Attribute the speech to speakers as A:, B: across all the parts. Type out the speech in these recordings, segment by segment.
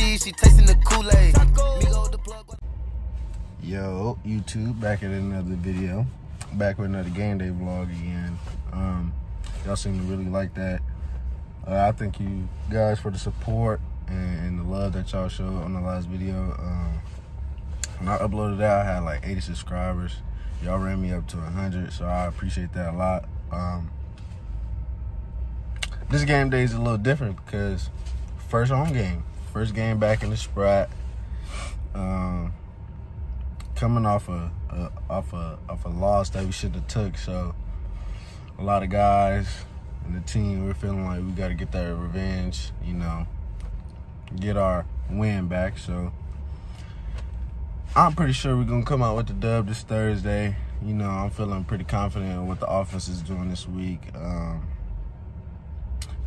A: she tasting the Kool-Aid.
B: Yo, YouTube, back at another video. Back with another game day vlog again. Um, y'all seem to really like that. Uh, I thank you guys for the support and, the love that y'all showed on the last video. Um, when I uploaded that, I had like 80 subscribers. Y'all ran me up to 100, so I appreciate that a lot. Um, this game day is a little different because first home game, first game back in the Spratt. Um, coming off a, a off a off a loss that we should have took, so a lot of guys and the team we're feeling like we got to get that revenge, you know, get our win back. So I'm pretty sure we're gonna come out with the dub this Thursday. You know, I'm feeling pretty confident in what the offense is doing this week. Um,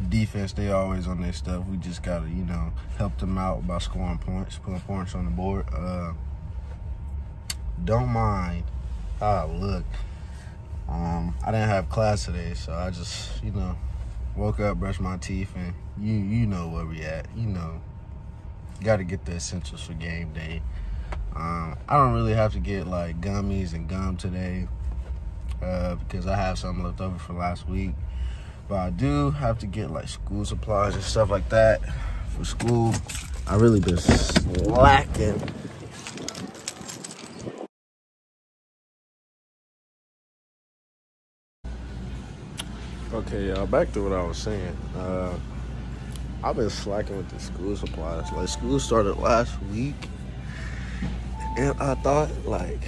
B: defense, they always on their stuff. We just gotta, you know, help them out by scoring points, putting points on the board. Uh, don't mind how I look. Um, I didn't have class today, so I just, you know, woke up, brushed my teeth, and you you know where we at. You know, got to get the essentials for game day. Um, I don't really have to get like gummies and gum today uh, because I have some left over from last week. But I do have to get like school supplies and stuff like that for school. I really been slacking. Okay, y'all, back to what I was saying. Uh, I've been slacking with the school supplies. Like, school started last week, and I thought, like,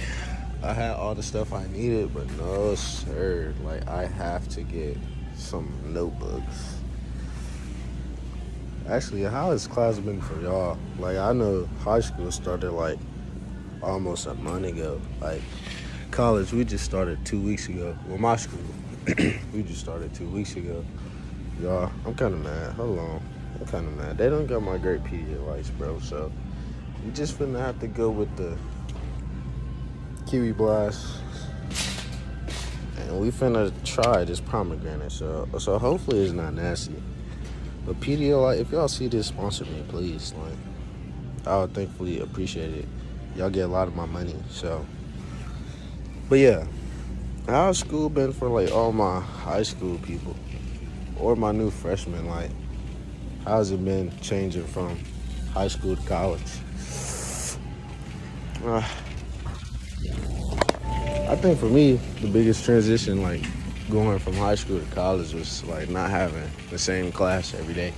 B: I had all the stuff I needed, but no, sir. Like, I have to get some notebooks. Actually, how has class been for y'all? Like, I know high school started like almost a month ago. Like, college, we just started two weeks ago. Well, my school, we just started two weeks ago. Y'all, I'm kind of mad. Hold on. I'm kind of mad. They don't got my great Pedialytes, bro. So, we just finna have to go with the Kiwi Blast and we finna try this pomegranate. So so hopefully it's not nasty. But Pedialyte, if y'all see this, sponsor me, please. Like, I would thankfully appreciate it. Y'all get a lot of my money, so. But yeah, how's school been for like all my high school people, or my new freshmen? Like, how's it been changing from high school to college? Uh, I think for me, the biggest transition, like going from high school to college, was like not having the same class every day,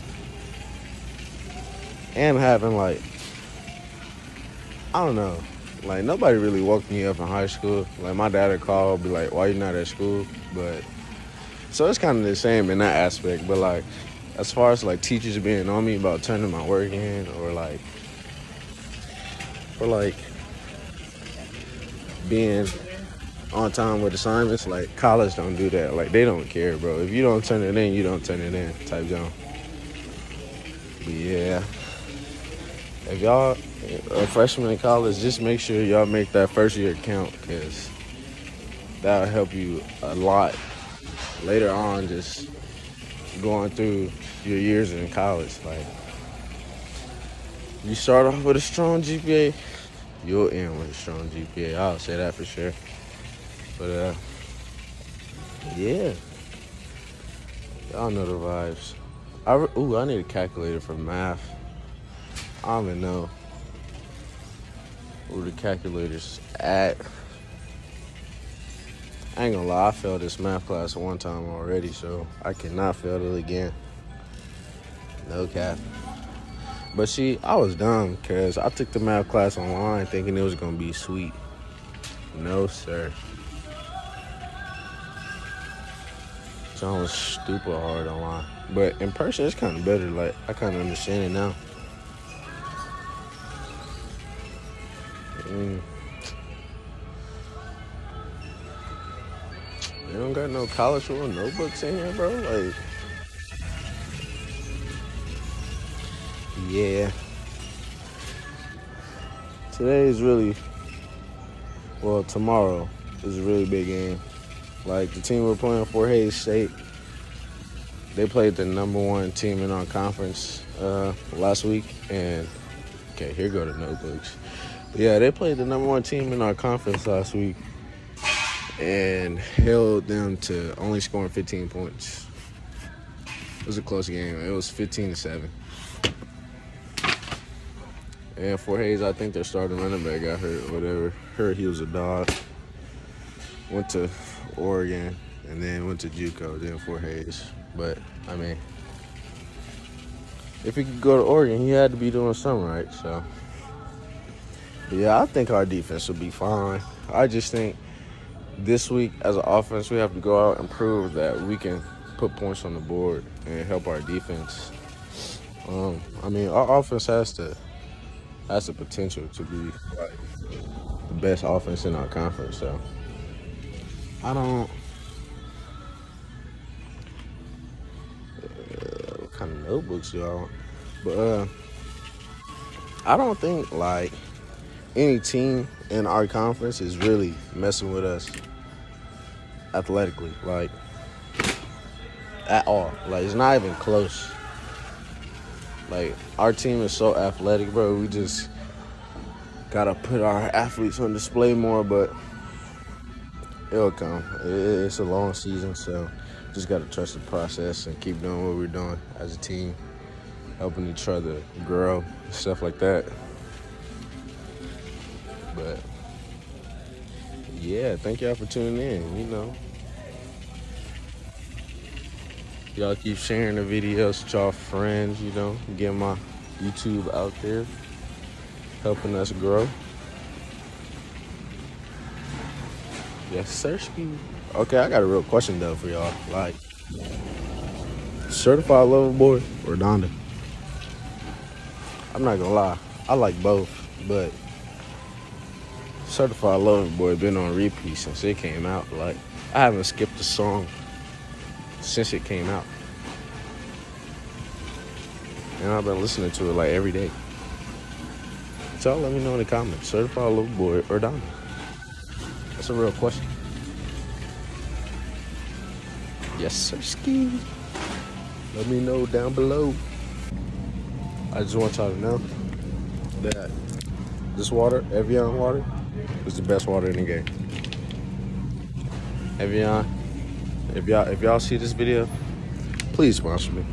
B: and having like I don't know, like nobody really woke me up in high school. Like my dad would call, be like, "Why you not at school?" But so it's kind of the same in that aspect. But like as far as like teachers being on me about turning my work in, or like, or like being on time with assignments. Like college don't do that. Like they don't care, bro. If you don't turn it in, you don't turn it in. Type zone. Yeah. If y'all a freshman in college, just make sure y'all make that first year count, cause that'll help you a lot later on. Just going through your years in college, like you start off with a strong GPA, you'll end with a strong GPA. I'll say that for sure. But uh, yeah, y'all know the vibes. I ooh, I need a calculator for math. I don't even know where the calculator's at. I ain't gonna lie, I failed this math class one time already, so I cannot fail it again. No cap. But see, I was dumb because I took the math class online thinking it was gonna be sweet. No, sir. John was stupid hard online. But in person, it's kind of better. Like, I kind of understand it now. Mm. They don't got no college rule notebooks in here, bro. Like, yeah. Today is really, well, tomorrow is a really big game. Like the team we're playing for, Hays State, they played the number one team in our conference uh, last week, and Okay, here go the notebooks. But yeah, they played the number one team in our conference last week and held them to only scoring 15 points. It was a close game. It was 15 to 7. And Fort Hays, I think their starting running back got hurt or whatever. Heard he was a dog. Went to Oregon and then went to JUCO, then Fort Hays. But I mean, if he could go to Oregon, he had to be doing something right. So, but yeah, I think our defense will be fine. I just think this week as an offense, we have to go out and prove that we can put points on the board and help our defense. Um, I mean, our offense has to has the potential to be like the best offense in our conference. So I don't. Uh, what kind of notebooks y'all? But uh, I don't think like any team in our conference is really messing with us athletically, like at all. Like it's not even close. Like our team is so athletic, bro. We just gotta put our athletes on display more, but it'll come. It's a long season, so just gotta trust the process and keep doing what we're doing as a team, helping each other grow, stuff like that. But yeah, thank y'all for tuning in. You know, Y'all keep sharing the videos with y'all friends, you know, get my YouTube out there, helping us grow. Yes, sir. Okay, I got a real question though for y'all. Like, certified lover boy or Donda? I'm not gonna lie, I like both, but certified lover boy been on repeat since it came out. Like, I haven't skipped a song since it came out. And I've been listening to it like every day. So let me know in the comments. Certified Lover Boy or Donda? That's a real question. Yes, sir, ski. Let me know down below. I just want y'all to know that this water, Evian water, is the best water in the game. Evian, if y'all if y'all see this video, please sponsor me.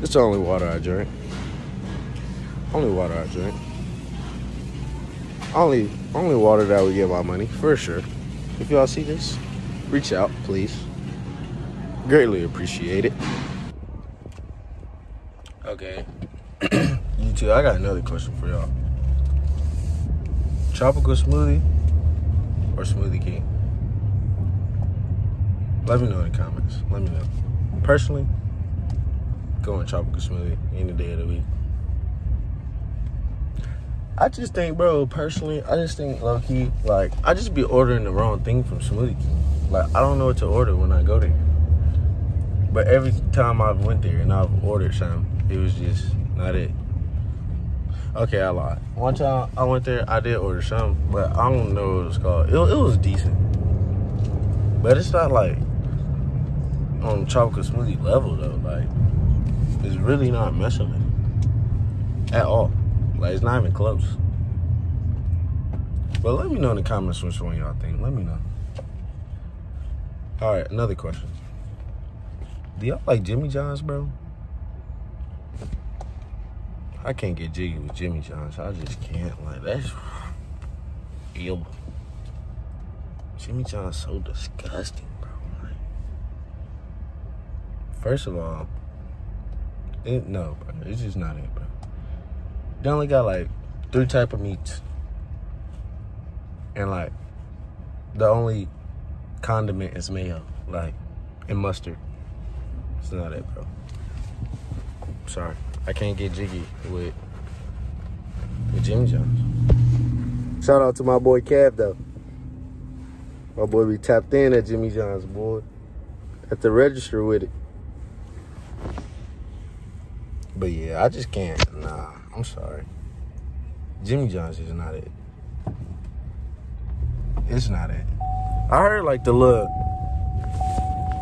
B: It's the only water I drink. Only water I drink. Only only water that would get my money, for sure. If y'all see this, reach out, please. Greatly appreciate it. Okay. you too. I got another question for y'all. Tropical smoothie or smoothie king? Let me know in the comments. Let me know. Personally, going tropical smoothie any day of the week. I just think, bro, personally, I just think low key, like, I just be ordering the wrong thing from Smoothie King. Like, I don't know what to order when I go there. But every time I've went there and I've ordered something, it was just not it. Okay, I lied. One time I went there, I did order something, but I don't know what it was called. It, it was decent. But it's not like on tropical smoothie level though. Like it's really not messing with at all. Like it's not even close. But let me know in the comments which one y'all think. Let me know. All right, another question. Do y'all like Jimmy John's, bro? I can't get jiggy with Jimmy John's. I just can't. Like that's ill. Jimmy John's so disgusting, bro. Like, first of all, it, no, bro. It's just not it, bro. They only got like three type of meats. And like the only condiment is mayo, like and mustard. It's not it, bro. Sorry. I can't get jiggy with with Jimmy John's. Shout out to my boy Cav though. My boy be tapped in at Jimmy John's, boy. At the register with it. But yeah, I just can't. Nah, I'm sorry. Jimmy John's is not it. It's not it. I heard like the look,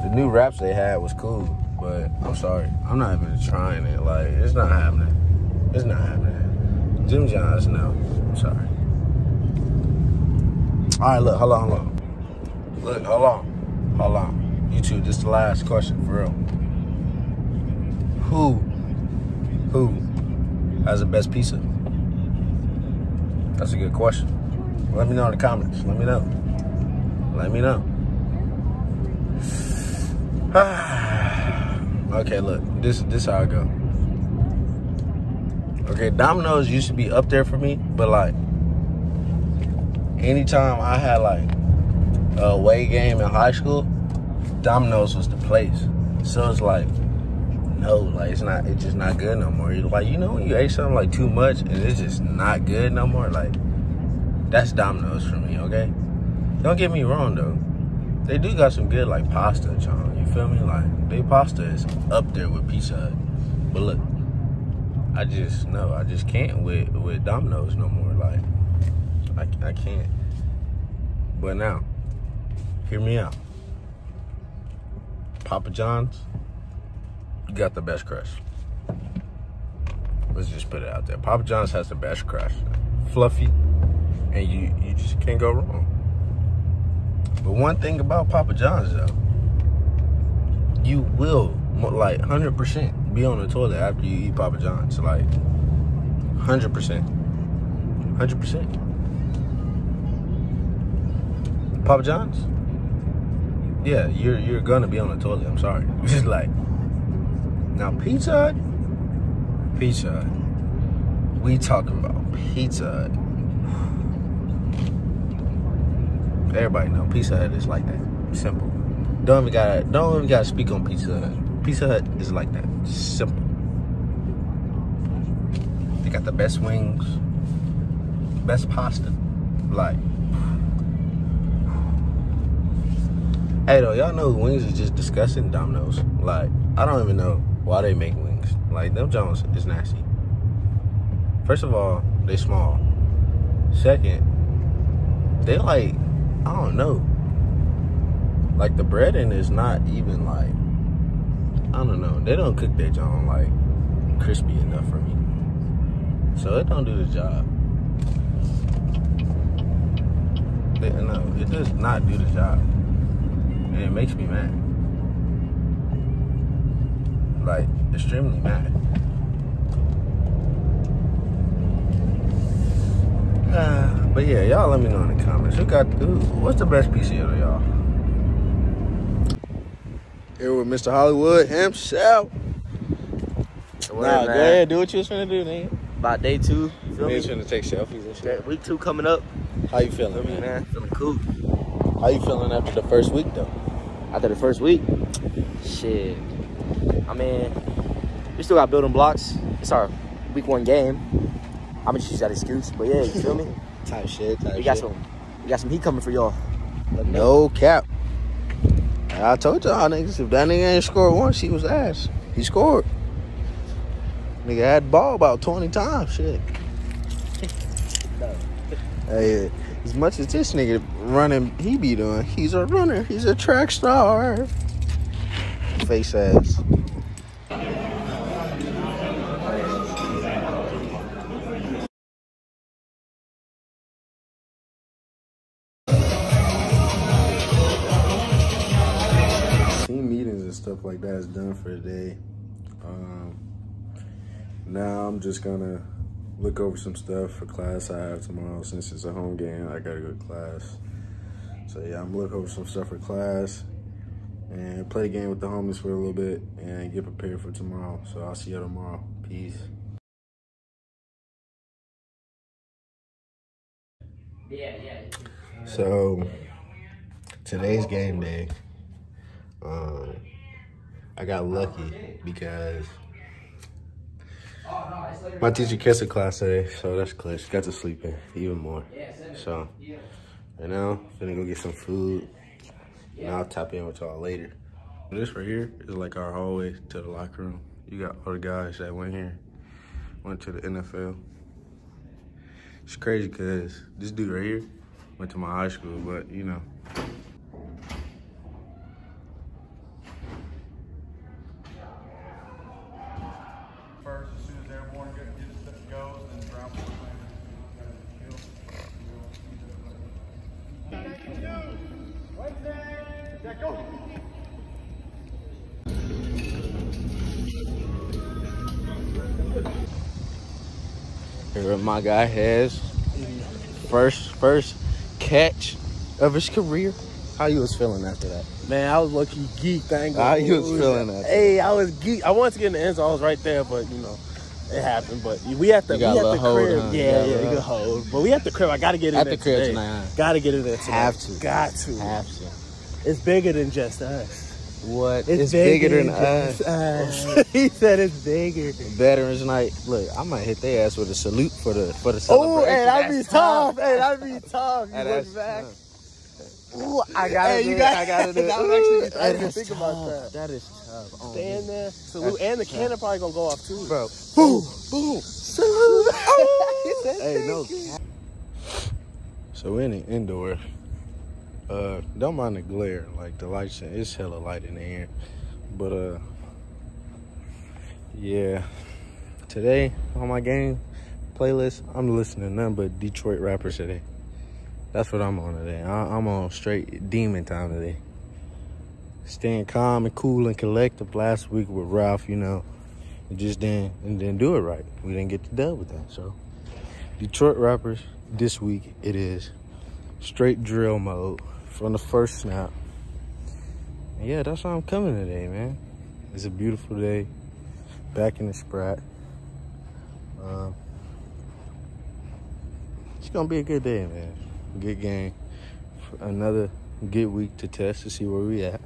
B: the new raps they had was cool, but I'm sorry. I'm not even trying it. Like, it's not happening. It's not happening. Jim John's, no. I'm sorry. All right, look, hold on, hold on. Look, hold on. Hold on. You two, this is the last question, for real. Who, who has the best pizza? That's a good question. Let me know in the comments. Let me know. Let me know. okay, look, this this how I go. Okay, Domino's used to be up there for me, but like anytime I had like a away game in high school, Domino's was the place. So it's like, no, like it's not, it's just not good no more. Like, you know, when you ate something like too much and it's just not good no more, like that's Domino's for me, okay? Don't get me wrong though. They do got some good like pasta, John. You feel me? Like they pasta is up there with Pizza Hut. But look, I just no, I just can't with with Domino's no more. Like I, I can't. But now, hear me out. Papa John's, you got the best crust. Let's just put it out there. Papa John's has the best crust. Fluffy, and you you just can't go wrong. But one thing about Papa John's though, you will like 100% be on the toilet after you eat Papa John's. Like 100%. 100%. Papa John's? Yeah, you're you're gonna be on the toilet. I'm sorry. Just like now, Pizza Hut, Pizza Hut. We talking about Pizza Hut. Everybody know Pizza Hut is like that. Simple. Don't even gotta don't even gotta speak on Pizza Hut. Pizza Hut is like that. Simple. They got the best wings, best pasta. Like, hey though, y'all know wings is just disgusting. Domino's. Like, I don't even know why they make wings. Like, them Jones is nasty. First of all, they small. Second, they like, I don't know. Like the breading is not even like I don't know. They don't cook their John like crispy enough for me. So it don't do the job. They, no, it does not do the job. And it makes me mad. Like, extremely mad. Uh, but yeah, y'all let me know in the comments. Who got, who, what's the best piece of y'all? Here with Mr. Hollywood himself.
A: What
B: Nah,
A: up,
B: go ahead, do what you was finna do, nigga.
A: About day two. Feel me?
B: Niggas finna take selfies and shit.
A: Okay, Week two coming up.
B: How you feeling,
A: me,
B: man?
A: man? Feeling cool.
B: How you feeling after the first week, though?
A: After the first week, shit. I mean, we still got building blocks. It's our week one game. I'm gonna just use that excuse, but yeah, you feel me?
B: Type shit, type
A: We got
B: shit.
A: some, we got some heat coming for y'all. Let me know.
B: No cap. I told y'all niggas, if that nigga ain't scored once, he was ass. He scored. Nigga had the ball about 20 times, shit.
A: No.
B: Hey, as much as this nigga running, he be doing, he's a runner. He's a track star. Face ass. And that is done for the day. Um, now I'm just gonna look over some stuff for class I have tomorrow. Since it's a home game, I gotta go to class. So yeah, I'm gonna look over some stuff for class and play a game with the homies for a little bit and get prepared for tomorrow. So I'll see you tomorrow. Peace. Yeah, yeah. So today's game day. Um, I got lucky because my teacher canceled class today, so that's clutch. Got to sleep in even more. So right now, gonna go get some food. And I'll tap in with y'all later. This right here is like our hallway to the locker room. You got all the guys that went here, went to the NFL. It's crazy because this dude right here went to my high school, but you know,
A: my guy has first first catch of his career. How you was feeling after that?
C: Man, I was lucky geek. Thank God.
A: How you was feeling after
C: Hey, I was geek. I wanted to get in the end zone. I was right there, but you know, it happened. But we have to. We have the
A: hold,
C: crib.
A: huh? You
C: Yeah, yeah, you hold. But we have the crib. I got to get in
A: At
C: there
A: the crib
C: today.
A: tonight, huh?
C: Got to get in there tonight.
A: Have to.
C: Got to.
A: Have to.
C: It's bigger than just us.
A: What? It's, bigger, than us.
C: us. Uh, he said it's bigger.
A: Veterans Night. Look, I might hit their ass with a salute for the for the
C: Oh,
A: celebration.
C: hey, that'd be
A: That's
C: tough. Hey, that'd be tough. You look back.
A: tough.
C: Ooh, I gotta
A: Hey,
C: do
A: you
C: it.
A: got-
C: I gotta do it.
A: that
C: That
A: would
C: would
A: actually-
C: actually. I didn't
A: that's
C: think about
A: tough.
C: that.
A: That is tough. Oh,
C: Stand there, salute,
A: That's
C: and the
A: tough.
C: cannon probably gonna go off too.
A: bro.
C: Boom, boom, salute. He said,
A: Hey, no.
C: "Thank you."
B: So in the indoor, uh, don't mind the glare. Like the lights, it's hella light in the air. But uh, yeah. Today on my game playlist, I'm listening to nothing but Detroit rappers today. That's what I'm on today. I, I'm on straight demon time today. Staying calm and cool and collective. Last week with Ralph, you know, and just didn't and didn't do it right. We didn't get the dub with that. So Detroit rappers this week it is straight drill mode from the first snap. And yeah, that's why I'm coming today, man. It's a beautiful day. Back in the Spratt. Um, it's gonna be a good day, man. Good game. Another good week to test to see where we at.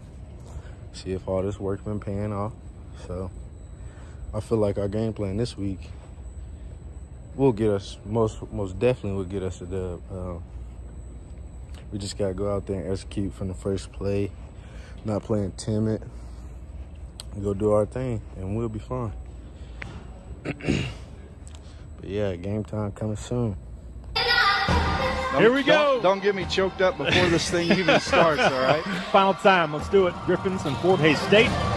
B: See if all this work been paying off. So I feel like our game plan this week will get us most most definitely will get us a dub. We just gotta go out there and execute from the first play, not playing timid. Go do our thing, and we'll be fine. but yeah, game time coming soon.
D: Here we go.
E: Don't, don't get me choked up before this thing even starts, all right?
D: Final time. Let's do it. Griffons and Fort Hays State.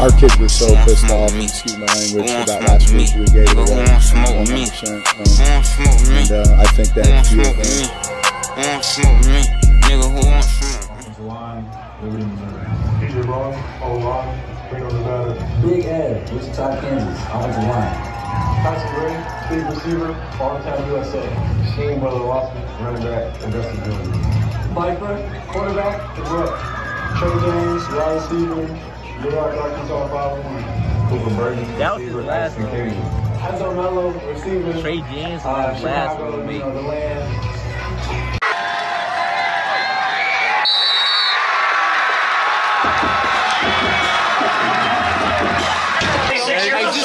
E: Our kids were so pissed off, excuse my language, about last week. We gave it away 100%. Um, and uh, I think that few of them
F: DJ Brown, O line, Reno, Nevada.
G: Big Ed, Wichita, Kansas, offensive line.
F: Tyson Gray, lead receiver, Bartown, USA. Shen Butler Lawson, running back, Augusta, Georgia. Viper, quarterback, the Brook. Trey James, wide receiver, New York, Arkansas, 501. Cooper Burton,
C: That was the last one.
F: Hazel Mello, receiver.
C: Trey James
F: uh,
C: was the last
F: Chicago,
C: one.
F: you know, the land.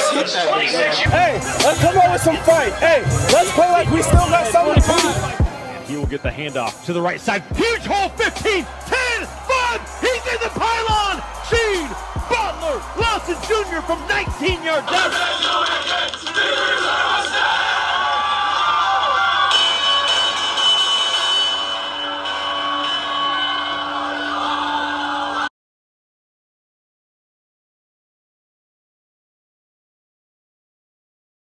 C: Hey, let's come up with some fight. Hey, let's play like we still got something to prove.
D: He will get the handoff to the right side. Huge hole. 15, 10, 5. He's in the pylon. Shen Butler Lawson Jr. from 19 yards out.